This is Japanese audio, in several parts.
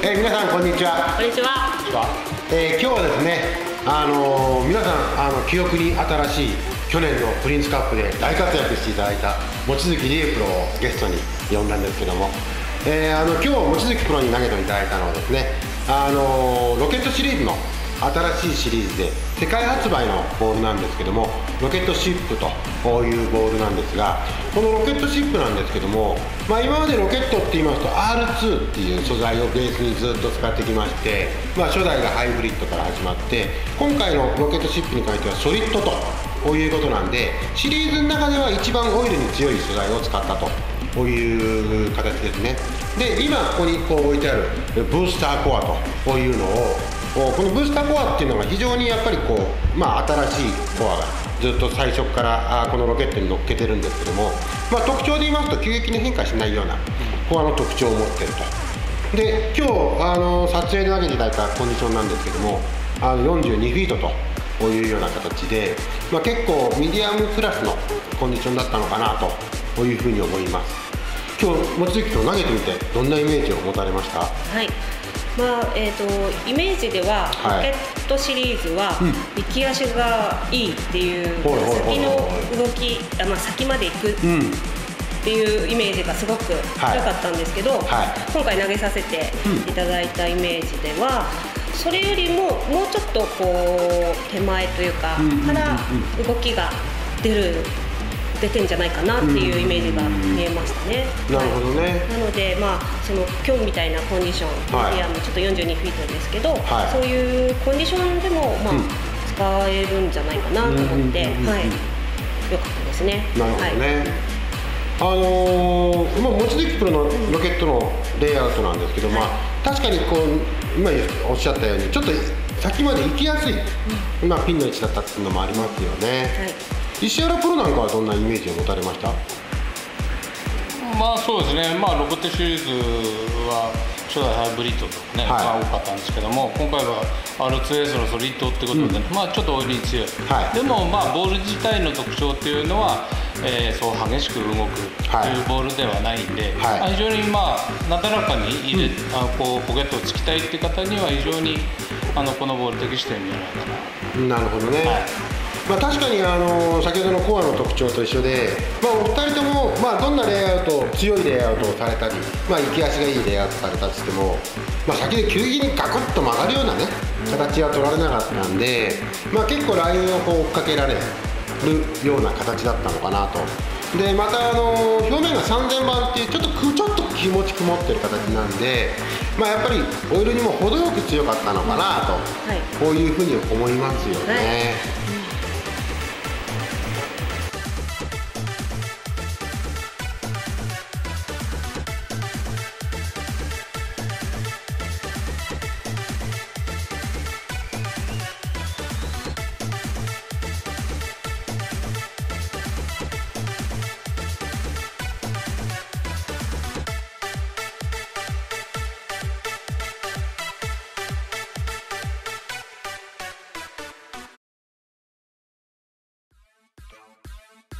えー皆さんこんにちは、こんにちは。えー今日はですねあのー皆さんあの記憶に新しい去年のプリンスカップで大活躍していただいた望月理恵プロをゲストに呼んだんですけども、えーあの今日望月プロに投げていただいたのはですねあのーロケットシリーズの新しいシリーズで世界発売のボールなんですけどもロケットシップというボールなんですがこのロケットシップなんですけども、まあ、今までロケットって言いますと R2 っていう素材をベースにずっと使ってきまして、まあ、初代がハイブリッドから始まって今回のロケットシップに関してはソリッドとこういうことなんでシリーズの中では一番オイルに強い素材を使ったと。こういう形ですね。で今ここにこう置いてあるブースターコアとこういうのをこのブースターコアっていうのが非常にやっぱりこう、まあ、新しいコアがずっと最初からあこのロケットに乗っけてるんですけども、まあ、特徴で言いますと急激に変化しないようなコアの特徴を持ってると。で今日あの撮影で投げていただいたコンディションなんですけどもあの42フィートとこういうような形で、まあ、結構ミディアムクラスのコンディションだったのかなとこういうふうに思います。今日望月と投げてみてどんなイメージを持たれました？はい。まあえっ、とイメージでは、はい。ロケットシリーズは、うん。行き足がいいっていう、先の動きあまあ先まで行くっうん。ていうイメージがすごくはい。強かったんですけど、はい。今回投げさせていただいたイメージでは。それよりももうちょっとこう手前というか、うんうんうんうん。から動きが出る出てんじゃないかなっていうイメージが見えましたね。なるほどね、なので、まあ、その今日みたいなコンディション、はい。ミディアムちょっと42フィートですけど、はい。そういうコンディションでも、まあうん。使えるんじゃないかなと思って、はい、よかったですね。なるほどはい。ね、あのーまあ、望月プロのロケットのレイアウトなんですけど、まあ、確かにこう今おっしゃったようにちょっと先まで行きやすい、まあ、ピンの位置だったっていうのもありますよね、はい石原プロなんかはどんなイメージを持たれました？まあそうですね、まあ、ロボットシリーズは初代ハイブリッドとかね、はい。まあ、多かったんですけども、今回は R2S のソリッドってことで、まあ、ちょっとオイルに強い、はい。でも、まあ、ボール自体の特徴っていうのは、えーそう激しく動くとはいいうボールではないんで、はい。まあ非常に、まあ、なだらかに入れ、あのこうポケットをつきたいっていう方には、非常にあのこのボール適してるんじゃないかな。なるほどね、はいまあ、確かにあの先ほどのコアの特徴と一緒で、まあ、お二人とも、まあ、どんなレイアウト強いレイアウトをされたり、まあ、行き足がいいレイアウトされたとしても、まあ、先で急激にガクッと曲がるようなね形は取られなかったんで、まあ、結構ラインをこう追っかけられるような形だったのかなと。でまたあの表面が3000番っていうちょっとくちょっと気持ち曇ってる形なんで、まあ、やっぱりオイルにも程よく強かったのかなと、はいこういうふうに思いますよね。はい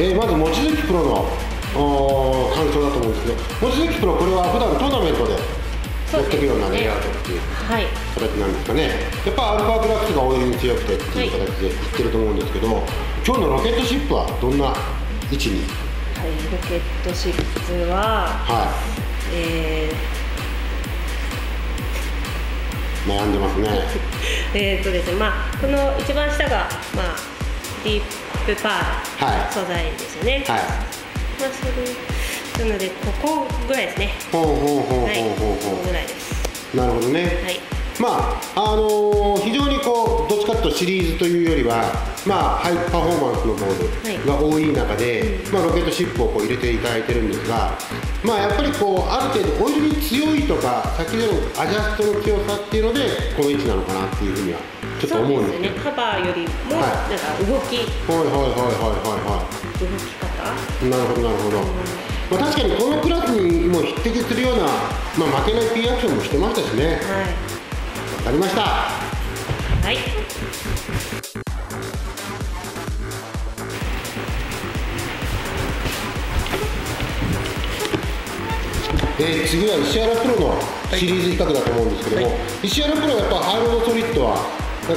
えーまず望月プロの感想だと思うんですけど望月プロこれは普段トーナメントでやっていくようなレイアウトっていうはい。形なんですかね。やっぱアルファグラックスがオイルに強くてっていう形で言ってると思うんですけども、今日のロケットシップはどんな位置に？はい、ロケットシップは、はえい悩んでますね。ー、えーとですね、まあ、この一番下が、まあ、ディープパーはいル素材ですよね。はいまあ、それなので、ここぐらいですね。ほうほうほうほうほうはい、こほこぐらいです。うなるほどね、はい。まああのー非常にこうどっちかというとシリーズというよりは、まあ、ハイパフォーマンスのボールが多い中で、まあ、ロケットシップをこう入れていただいてるんですが、まあ、やっぱりこうある程度オイルに強いとか先ほどのアジャストの強さっていうのでこの位置なのかなっていうふうにはちょっと思うんですけど。そうですよね。カバーよりも、はい。なんか動き、はいはいはいはいは動き方？いはいなるほどなるほど、まあ、確かにこのクラスにも匹敵するような、まあ、負けない P アクションもしてましたしね。はわかりました。い。はい。えー次は石原プロのシリーズ比較だと思うんですけども、はい。石原プロはやっぱハードソリッドは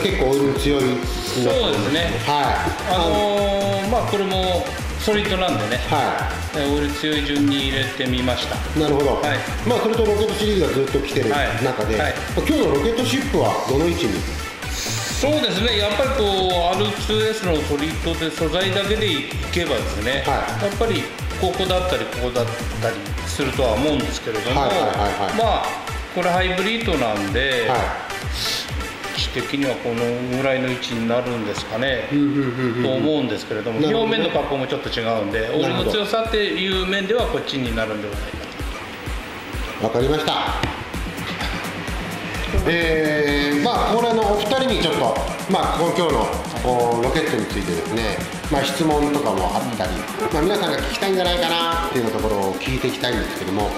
結構強いそうですね。はい。あのーまあこれもソリッドなんでね。はえオイル強い順に入れてみました。いなるほど、はい。まあそれとロケットシリーズがずっと来てるはい。中で、はい。今日のロケットシップはどの位置に？そうですね。やっぱりこう R2S のソリッドで素材だけでいけばですね、はい。やっぱりここだったりここだったりするとは思うんですけれども、はいはいはいはいまあこれハイブリッドなんで、は位置的にはこのぐらいの位置になるんですかね、と思うんですけれども、表面の加工もちょっと違うんでオイルの強さっていう面ではこっちになるんではないかと。わかりました。えー、まあこれのお二人にちょっとまあ今日のおロケットについてですねまあ質問とかもあったり、まあ皆さんが聞きたいんじゃないかなっていうところを聞いていきたいんですけども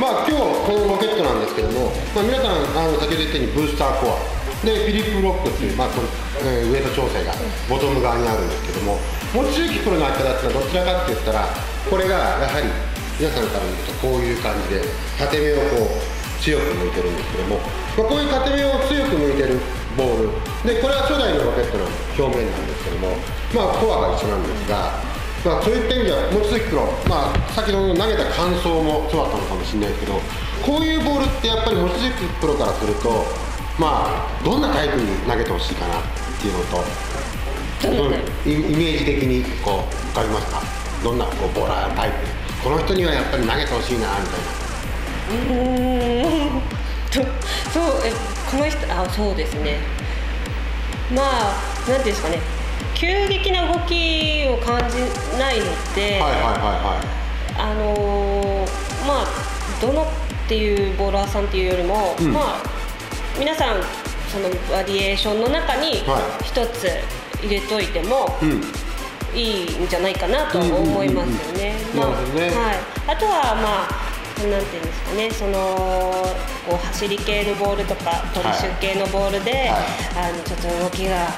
まあ今日このロケットなんですけども、まあ、皆さんあの先ほど言ったようにブースターコアでフィリップロックっていう、まあこれえーウエイト調整がボトム側にあるんですけども望月プロの開け方っていうのはどちらかって言ったらこれがやはり皆さんから見るとこういう感じで縦目をこう強く向いてるんですけども、まあ、こういう縦目を強く向いてるボール。でこれは初代のロケットの表面なんですけどもまあコアが一緒なんですが、まあ、そういった意味では望月プロ、まあ、先ほど投げた感想もそうだったのかもしれないですけどこういうボールってやっぱり望月プロからするとまあどんなタイプに投げてほしいかなっていうのとどん。イメージ的にこう分かりますか？どんなこうボーラータイプ？この人にはやっぱり投げてほしいなみたいな。うーん。と そうえこの人あそうですね。まあなんていうんですかね。急激な動きを感じないので、はいはいはい。あのーまあどのっていうボーラーさんっていうよりも、うん。まあ皆さんそのバリエーションの中にはい。一つ入れといてもはいうん。いいんじゃないかなとは思いますよね。まあはい。あとはまあなんていうんですかね、そのこう走り系のボールとかポリッシュ系のボールで、はあのちょっと動きが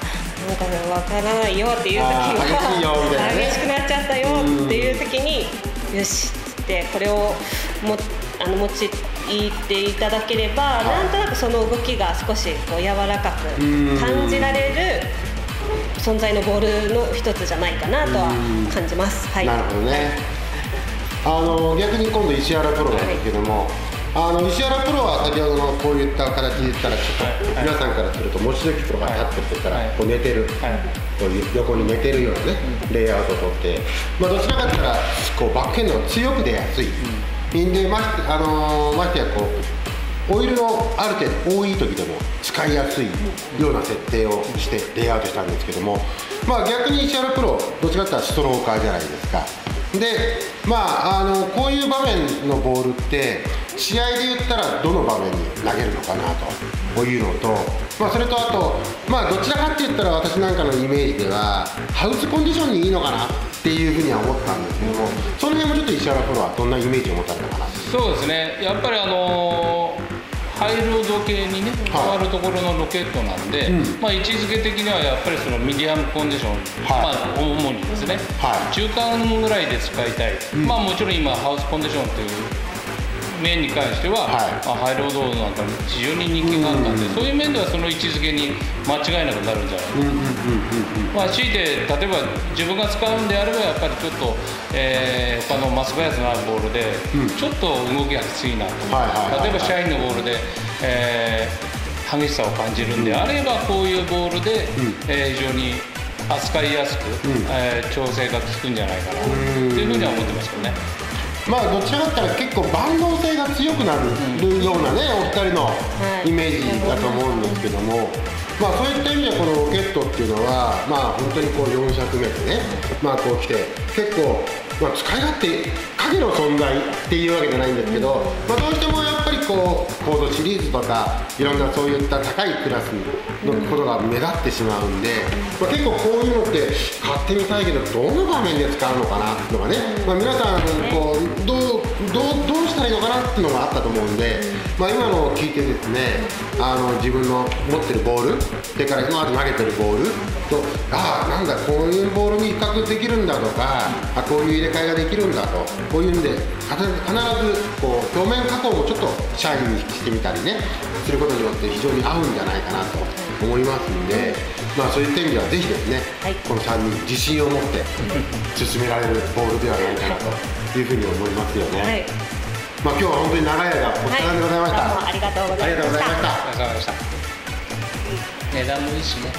なんかわからないよっていう時は激しくなっちゃったよっていう時に、よしっつってこれをもあの用いていただければ、い。なんとなくその動きが少しこう柔らかくうん感じられる存在のボールの一つじゃないかなとは感じます。はい。なるほどね。あの逆に今度石原プロなんですけども、あの石原プロは先ほどのこういった形で言ったらちょっとはい。皆さんからすると望月プロが立ってて言ったらはい。こう寝てる、はい。こういう横に寝てるようなね、レイアウトを取って、まあ、どちらかって言ったらこうバックエンドが強く出やすい、んでまして,、あのーましてやこうオイルのある程度多い時でも使いやすいような設定をしてレイアウトしたんですけども、まあ、逆に石原プロどっちかって言ったらストローカーじゃないですか。でまああのこういう場面のボールって試合で言ったらどの場面に投げるのかなというのと、まあ、それとあと、まあ、どちらかって言ったら私なんかのイメージではハウスコンディションにいいのかなっていうふうには思ったんですけどもその辺もちょっと石原プロはどんなイメージを持たれたかなそうですね。やっぱりあのーハイロード系にねはい変わるところのロケットなんで、うん。まあ、位置づけ的にはやっぱりそのミディアムコンディション、はい。まあ、主にですね、はい。中間ぐらいで使いたい、ん。まあもちろん今ハウスコンディションという面に関しては、はい。まあ、ハイロードなんか非常に人気があったんで、うんそういう面ではその位置づけに間違いなくなるんじゃないかまあ、強いて例えば自分が使うんであればやっぱりちょっと、えー他のマスバイアスのあるボールで、うん。ちょっと動きがきついなと、例えばシャインのボールで、えー激しさを感じるんであればこういうボールで、うん。えー非常に扱いやすく、うん。えー調整が効くんじゃないかな。とん。いうふうには思ってますけどね。まあどちらかって言ったら結構万能性が強くなるようなねお二人のはい。イメージだと思うんですけども、まあそういった意味ではこのロケットっていうのはまあ本当にこう4尺目でねまあこう来て結構まあ使い勝手影の存在っていうわけじゃないんですけど、まあどうしてもやっぱりこうコードシリーズとかいろんなそういった高いクラスのことが目立ってしまうんで、まあ、結構こういうのって買ってみたいけどどの場面で使うのかなっていうのがね、まあ、皆さんこうどうどうどうしたらいいのかなっていうのがあったと思うんで、まあ、今のを聞いてですねあの自分の持ってるボールそれから今まで投げてるボールとああなんだこういうボールに比較できるんだとかあこういう入れ替えができるんだとこういうんで必ず必ずこう表面加工もちょっとシャイにしてみたりねすることによって非常に合うんじゃないかなと思いますんで、まあ、そういった意味ではぜひですね、はい。この3人自信を持って進められるボールではないかなというふうに思いますよね。はい。まあ、今日は本当に長い間お疲れ様でございました。はい。どうもありがとうございました。ありがとうございました。お疲れ様でした。値段もいいしね